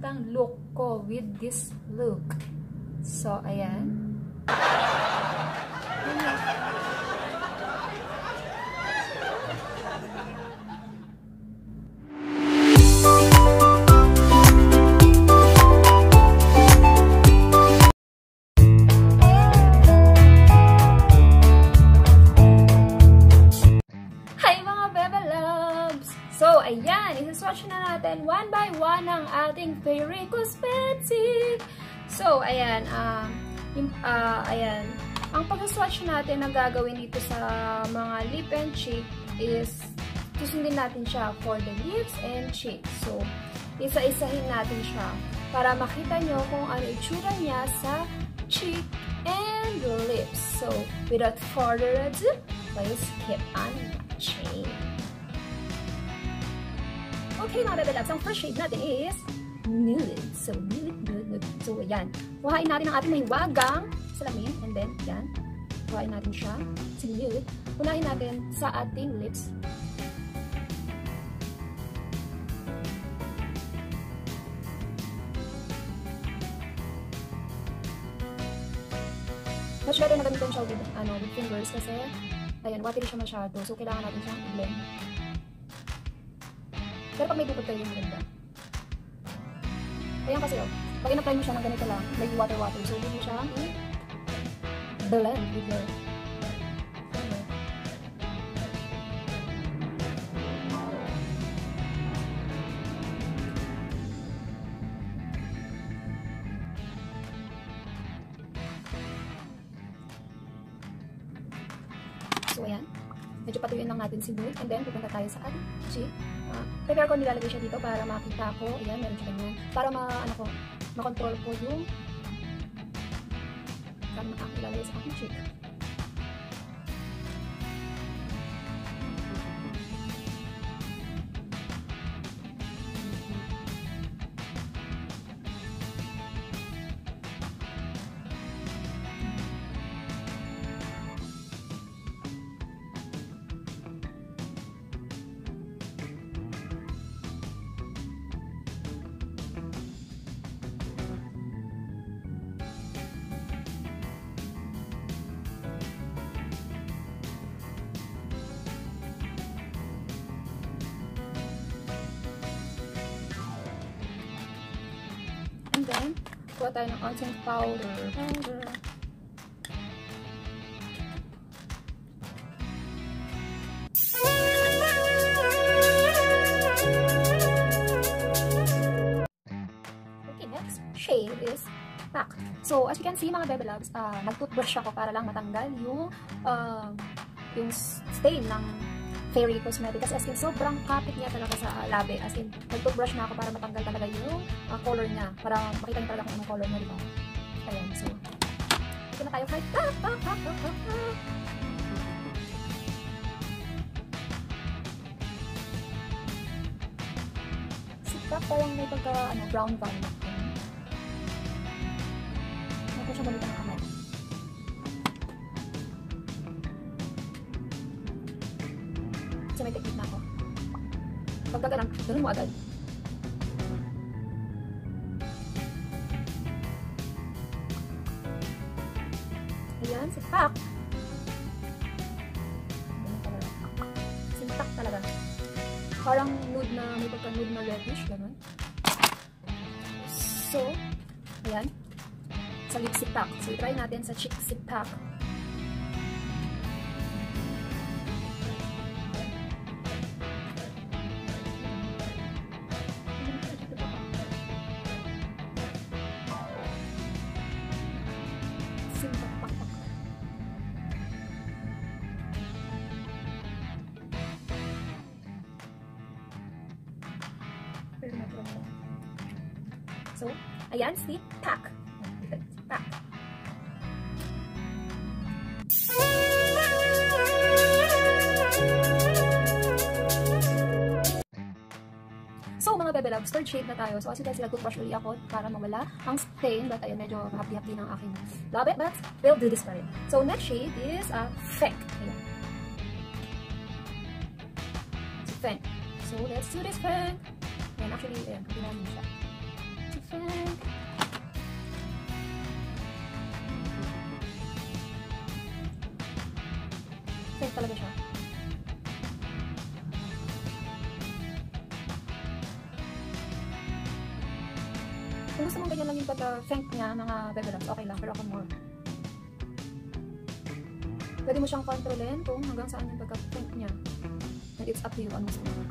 makitang look ko with this look. So, ayan. Hi ang pag-swatch natin na gagawin dito sa mga lip and cheek is susundin natin siya for the lips and cheek. So, isa-isahin natin siya para makita nyo kung ano itsura niya sa cheek and lips. So, without further ado, please keep on watching. Okay mga bebe loves, ang first shade natin is nude. So, nude, nude, nude. So, ayan. Kuhain natin ang ating mahiwagang salamin. And then, yan. Kuhain natin siya. Si nude. Unahin natin sa ating lips. Much better na gamitin siya with, ano, with fingers kasi, ayan, watery siya masyado. So, kailangan natin siyang i-blend. Pero pag may dupot kayo, maganda. Ayan kasi, oh, pag in-apply mo siya ng ganito lang, may water-water. So, hindi mo siya your finger. So, ayan. Medyo patuyuin lang natin si Nude. And then, pupunta tayo sa ating cheek. Uh, prepare ko nilalagay siya dito para makita ko. Ayan, meron siya ganyan. Para ma, ano ko, makontrol ko yung saan makakilalagay sa aking cheek. Kuha tayo ng onsen powder. Powder. Okay, next shade is Pack. So, as you can see mga Bebe Loves, uh, nag-toothbrush ako para lang matanggal yung uh, yung stain ng Fairy Cosmetic. Kasi as in, sobrang kapit niya talaga sa labi. As in, nag-toothbrush na ako para matanggal talaga yung uh, color niya. Para makita niyo talaga kung anong color niya, diba? Ayan, so. Ito na tayo kahit. Ah, ah, ah, ah, ah, ah. Sipak parang may pagka, ano, brown violet. Ano ko siya balita ng Pagka ganun, ganun mo agad. Ayan, sipak. Sintak talaga. Parang nude na, may pagka nude na reddish, ganun. So, ayan. Sa lip sipak. So, try natin sa cheek. Sipak, So, ayan, si pack. Pack. So, mga bebe loves, third shade na tayo. So, as you see, nag-toothbrush uli ako para mawala ang stain. But, ayun, medyo hapdi-hapdi ng aking labi. But, we'll do this pa rin. So, next shade is uh, Fake. Ayan. So, Feng. So, let's do this, Feng. Ayan, actually, ayan, kapila mo siya. Fank. Fank talaga siya. Kung gusto mong ganyan lang yung pagka-fank niya, mga bebelabs, okay lang, pero ako more. Pwede mo siyang kontrolin kung hanggang saan yung pagka-fank niya. And it's up to you on gusto mo.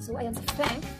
So, ayan sa fank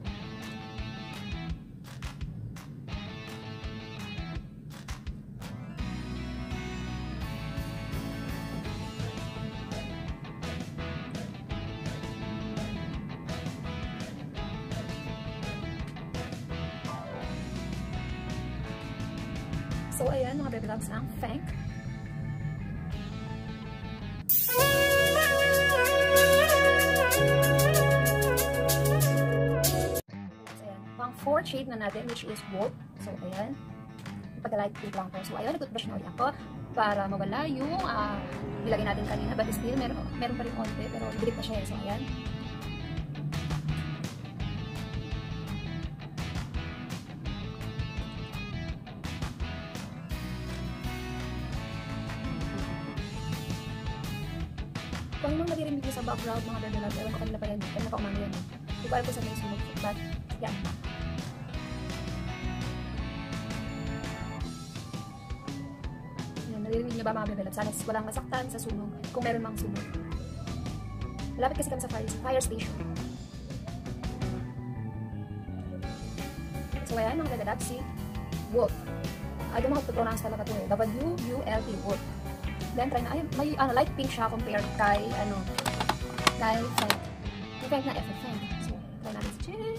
So, ayan, mga baby loves ang Fank. So, ayan. Pang fourth shade na natin, which is Wolf. So, ayan. Pagka-light pink lang to. So, ayan, nag-toothbrush na ako para mawala yung uh, nilagay natin kanina. But still, meron, meron pa rin onte, pero delete na siya. eh. So, ayan. Background, mga dadalag, ewan ko kanila pa yan. Kanila pa umano yan. Hindi ko alam kung saan may sunog. But, yan. Yan, naririnig niyo ba mga dadalag? Sana walang masaktan sa sunog. Kung meron mang sunog. Malapit kasi kami sa fire, fire station. So, ayan, mga dadalag, si Wolf. I don't know how talaga ito eh. W-U-L-T, Wolf. Then, try na. Ay, may ano, light pink siya compared kay, ano, Fenk. May Fenk na F, Fenk. So, try natin si Chin.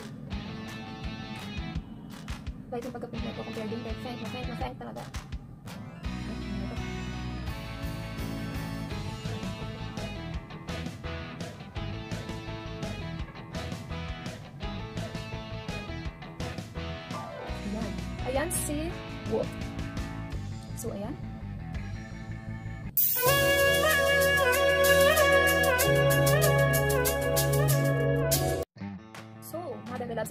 Light yung pagka-pink na ito compared din Fenk, na Fenk talaga. Ayan. Ayan si Wolf. So, ayan.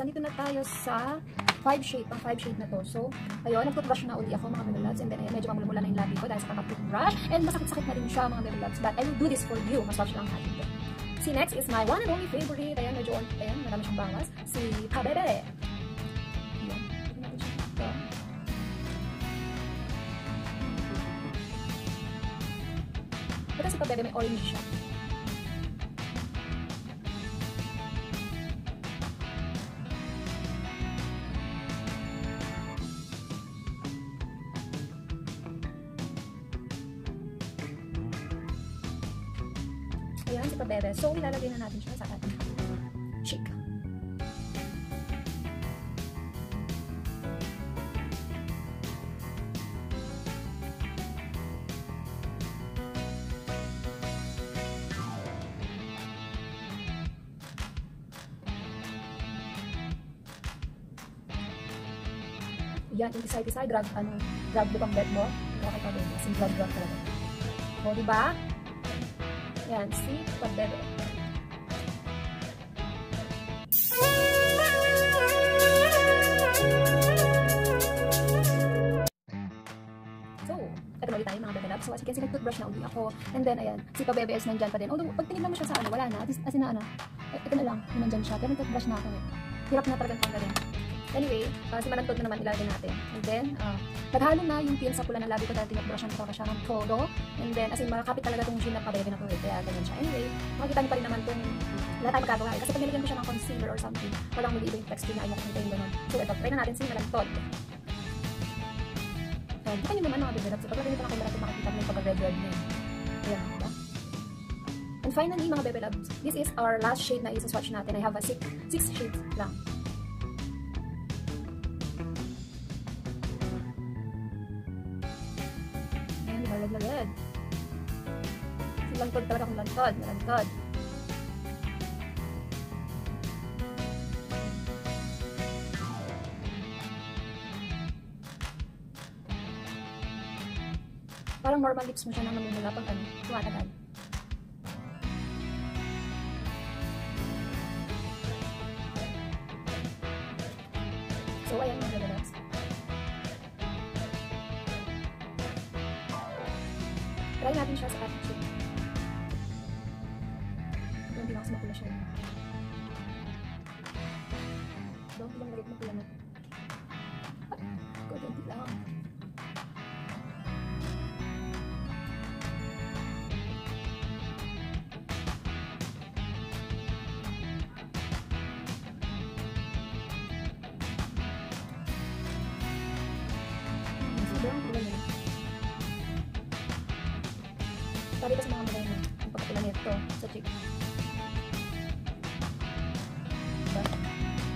Andito na tayo sa 5 shade, pang 5 shade na to. So, ayun, nag-toothbrush na uli ako mga bebe loves. And then, ayun, medyo mamula-mula na yung labi ko dahil sa pagka-toothbrush. And masakit-sakit na rin siya mga bebe loves. But I will do this for you. Massage lang natin to. See, next is my one and only favorite. Ayan, medyo, ayan, marami siyang bawas. Si Kabebe. Ayan. Ito. Si Kabebe, may orange siya. So, ilalagay na natin siya sa ating cheek. Yan, yung decide-decide, drag, ano, drag mo pang bed mo. Okay ka din. As in, drag, drag talaga. O, diba? Yan, si Pabebe. So, eto ulit tayo mga bebe loves. So, as you can see, nag-toothbrush na uli ako. And then, ayan, si Pabebe is nandyan pa din. Although, pag tinignan mo siya sa ano, wala na. As, in ano, eh, ito na lang, nandyan siya. Pero nag-toothbrush na ako eh. Hirap na talagang tanggalin. Anyway, uh, si Manantod na naman ilalagay natin. And then, uh, naghalo na yung pin sa pula ng labi ko dahil tinagbrushan ko siya ng todo. And then, as in, makakapit talaga itong gin na pabebe na eh. Kaya ganyan siya. Anyway, makikita niyo pa rin naman itong wala tayong magagawa. Kasi pag nilagyan ko siya ng concealer or something, parang mag-iiba yung texture na ayaw ko yung ganun. So, ito, try na natin si Manantod. So, kita niyo naman mga bebe loves. Pag ganito na kayo makikita mo yung pag-red-red niya. Ayan, diba? And finally, mga bebe loves, this is our last shade na isa-swatch natin. I have a six, six shades lang. Lantod talaga kung lantod. Lantod. Parang normal lips mo siya nang namumula pag ano, tumatagal. So, ayan mga lalabas. Try natin siya sa ating mapula siya. Ito, hindi lang nagit mapula na. Ito, hindi lang. Sabi sa mga magay mo, nito sa chick.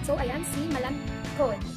So, ayan si Malan Code.